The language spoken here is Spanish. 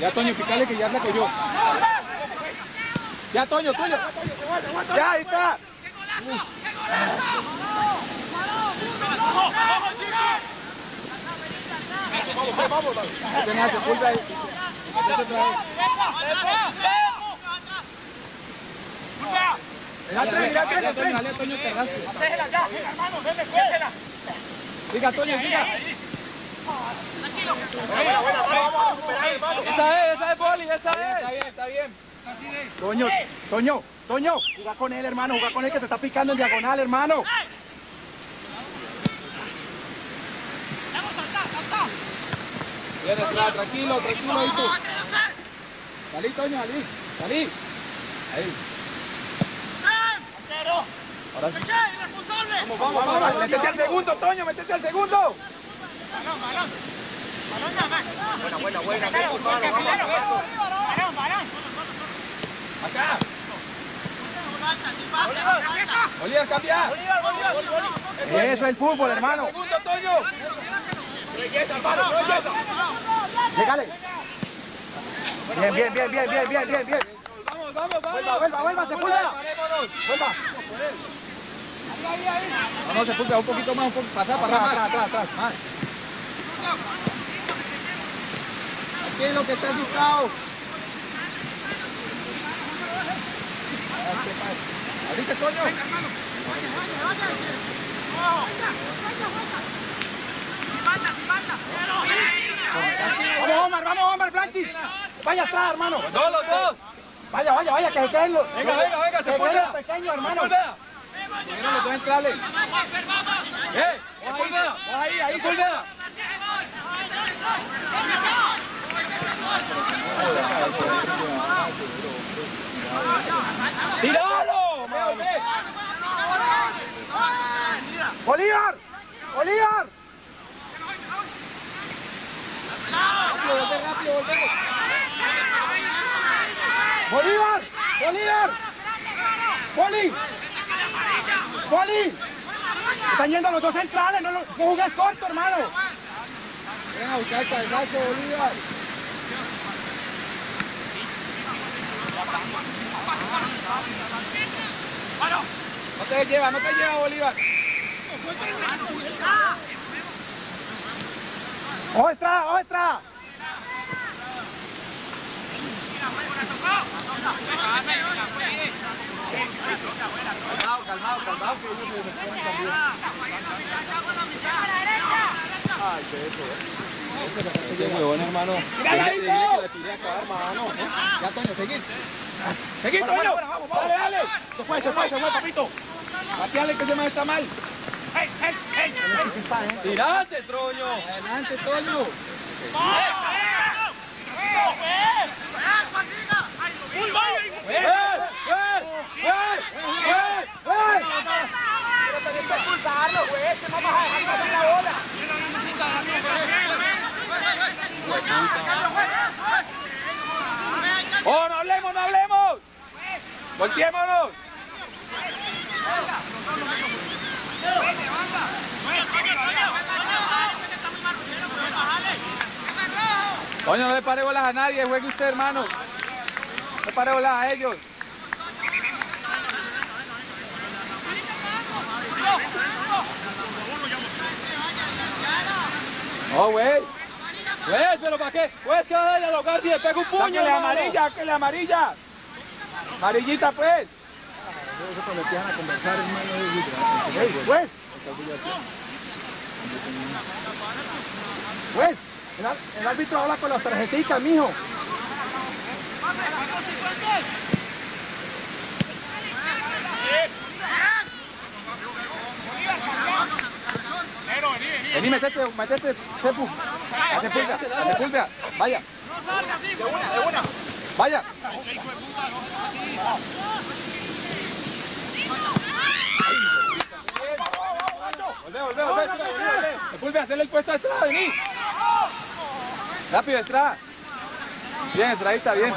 Ya, Toño, picale que ya la cogió. Ya, Toño, tuyo. Ya, ahí está. Tenga, Sepúlveda ahí. Este otra vez. Dale, dale, Toño, dale, Toño, Carrasco. Siga, Toño, siga. Esa es, esa es Boli, esa es. Está bien, está bien. Toño, Toño, Toño, juega con él, hermano, juega con él que te está picando en diagonal, hermano. Bien, Estrada, tranquilo, tranquilo, ahí tú. Salí, Toño, salí, salí. Ahí. Ahora sí. Vamos, vamos, vamos. Métete al segundo, Toño, métete al segundo. Buena, buena, buena. Acá. Oliver, cambia. Eso es el fútbol, hermano. Llegale. Bien, bien, bien, bien, bien, bien, bien, bien. Vamos, vamos, vamos. Vuelva, vuelva, vuelva, Sepúlveda. Parémonos. Vuelva. Vamos, Sepúlveda, un poquito más, un poco. Pasar, pasar, Atrás, más. atrás, atrás. Más. Aquí es lo que está asustado. ¿Abriste, Toño? Vamos, Omar, vamos, Omar, Blanchi. Vaya atrás, hermano. Dos, los dos. Vaya, vaya, vaya, que se queden los. Venga, venga, venga, se queden Sepúlveda. los pequeños, hermano. Mira, los dos entrales. ¡Eh! Sepúlveda, vas ahí, ahí, ¡Tíralo! Bolívar, Bolívar. Bolívar, Bolívar. Boli. Boli. Están yendo los dos centrales, no, no jugues corto, hermano. Ven a buscar el cabezazo, Bolívar. No te lleva, no te lleva, Bolívar. ¡Ostra, ostra! Calmado, calmado, calmado, que ellos se responden también. Ay, qué eso, ¿eh? Qué huevón, hermano. Que la tiré hermano. Ya, Toño, seguir. Seguir, Bueno, vamos, vamos. Dale, dale. Se fue, se fue, se fue, papito. Pateale que ese man está mal. Tirate, Troño. Adelante, Toño. ¡Eh! ¡Eh! ¡Eh! ¡Eh! ¡Eh! ¡Oh, no hablemos, no hablemos! ¡Volteémonos! Coño, no le pare bolas a nadie, juegue usted, hermano. No le pare bolas a ellos. No, güey. Güey, pero ¿para qué? Pues que va a dialogar si le pega un puño. Sáquele amarilla, que le amarilla. Amarillita, pues. Pues. Pues, el, árbitro habla con las tarjeticas, mijo. Vení, metete, metete, Sepu. Vaya. Vaya. Volvé, volvé, volvé, volvé. Sepúlveda, hacerle el puesto a Estrada, vení. Rápido, Estrada. Bien, Estradita, bien.